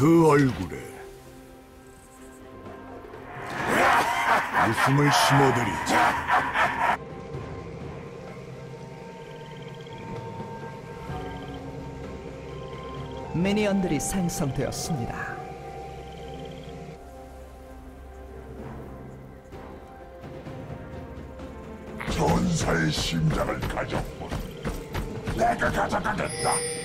그 얼굴에 웃음을 심어드리자. 미니언들이 생성되었습니다. 전사의 심장을 가졌군. 내가 가져가겠다.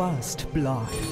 First Blood.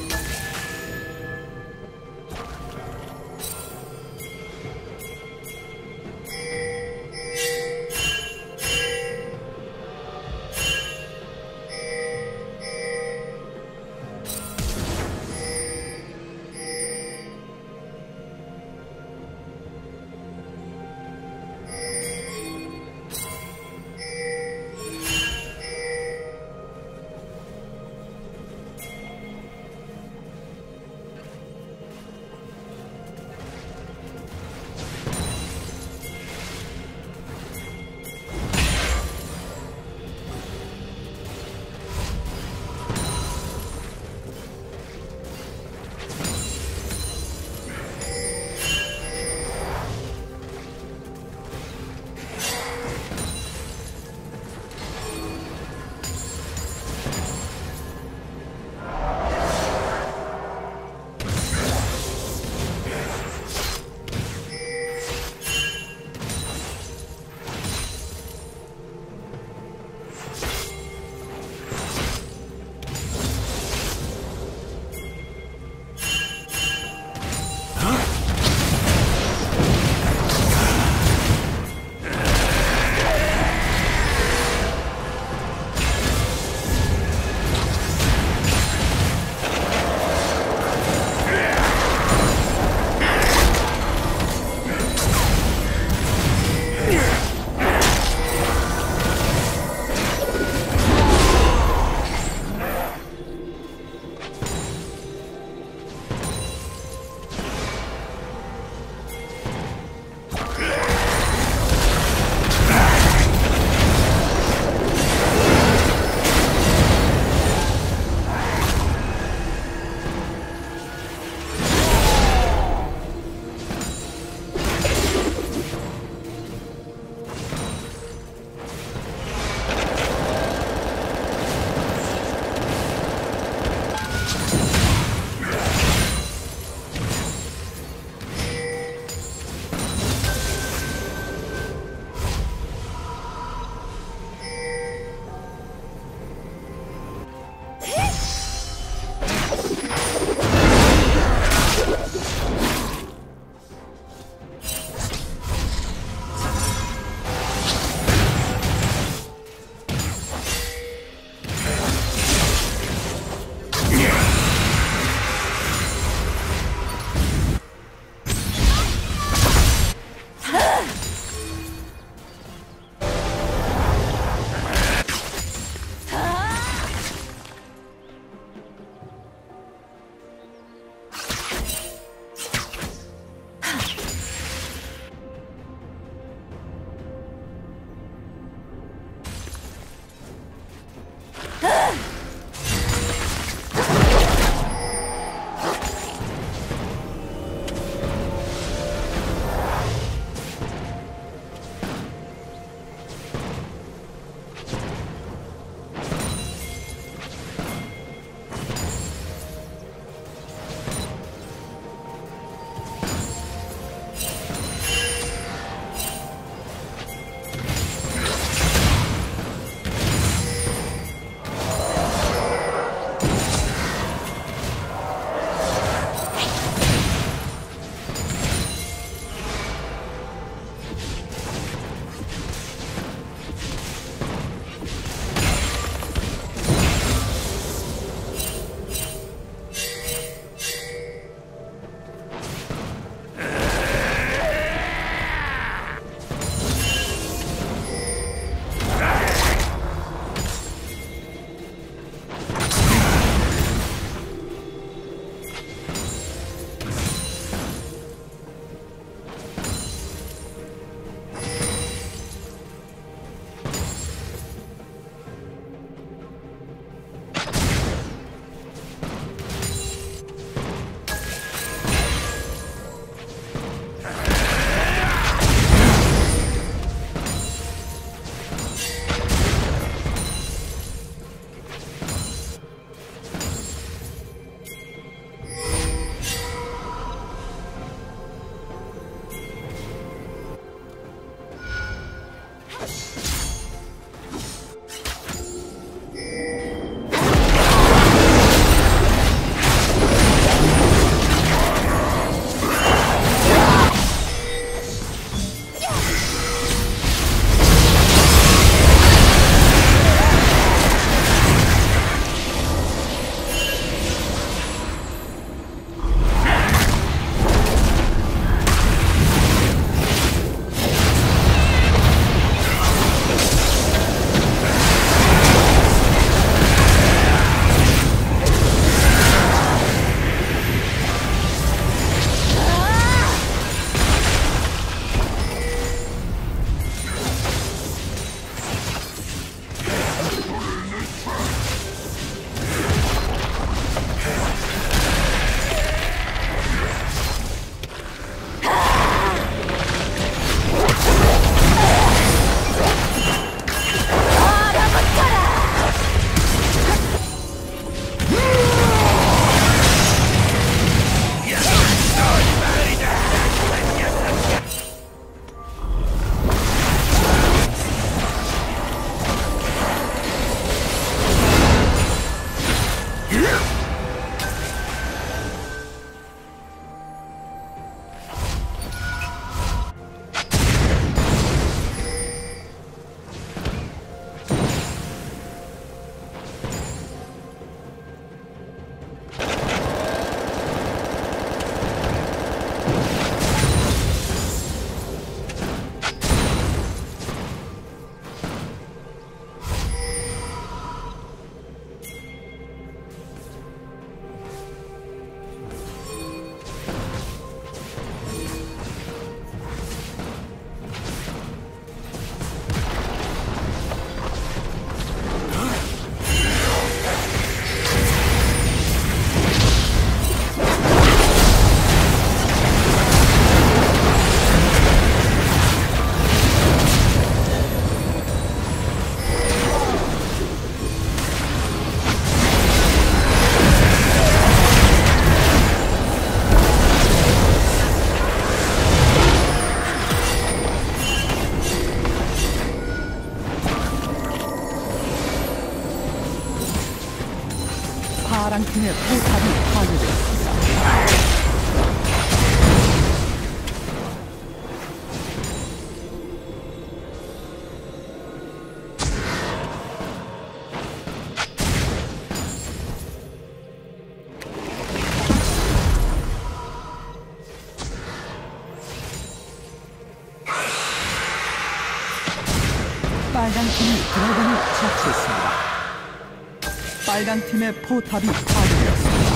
빨간 팀의 포탑이 파괴되었습니다.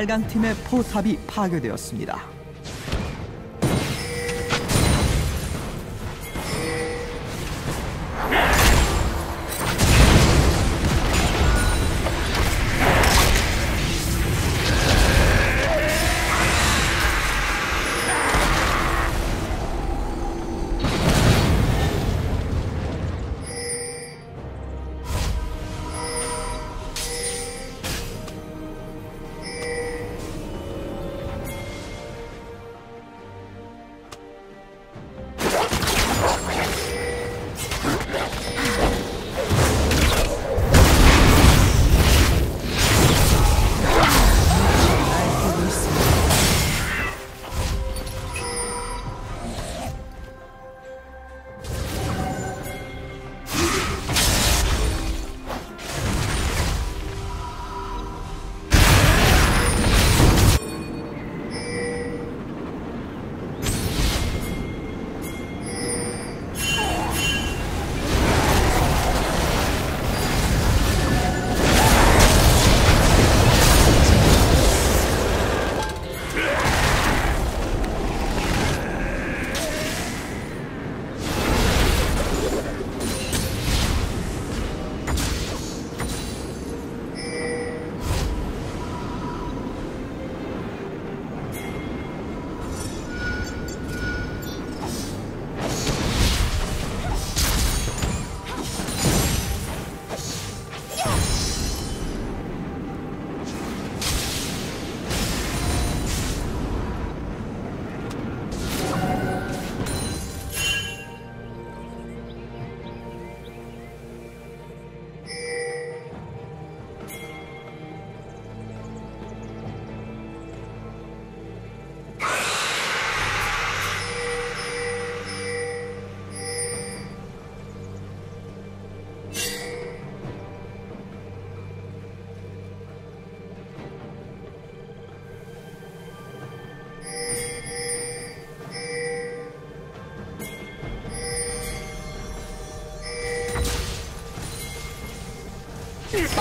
빨강 팀의 포탑이 파괴되었습니다.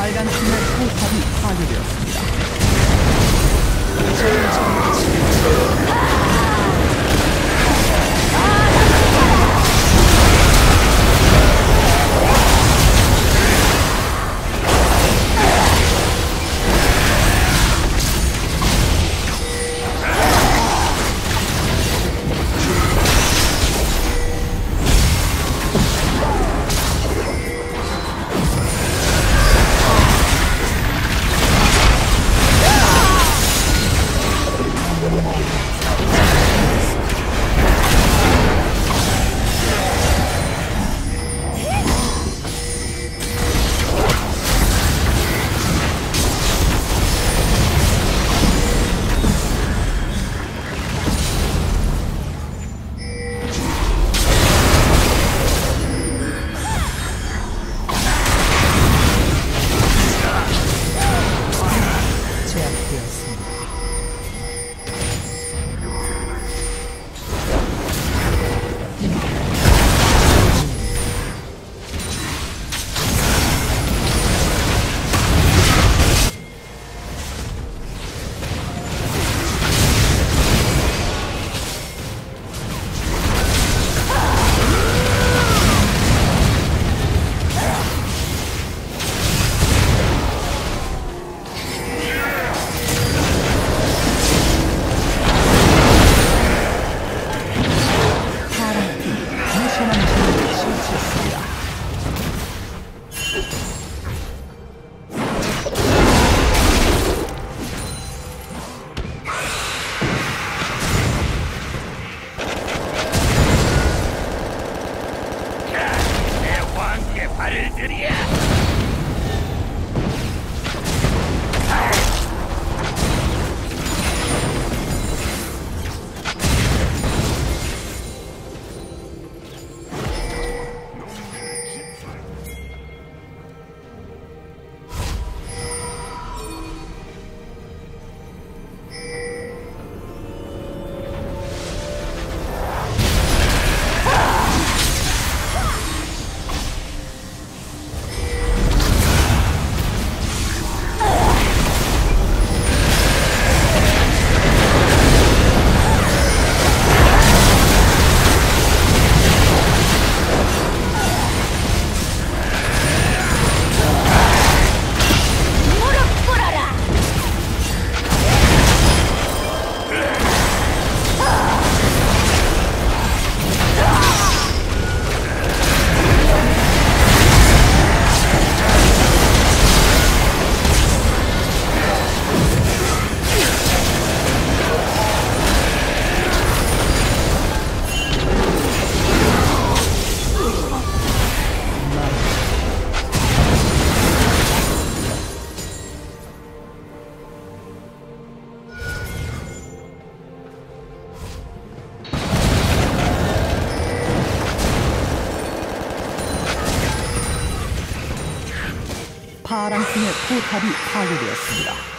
빨간 팀의 파란 팀의 포탑이 파괴되었습니다.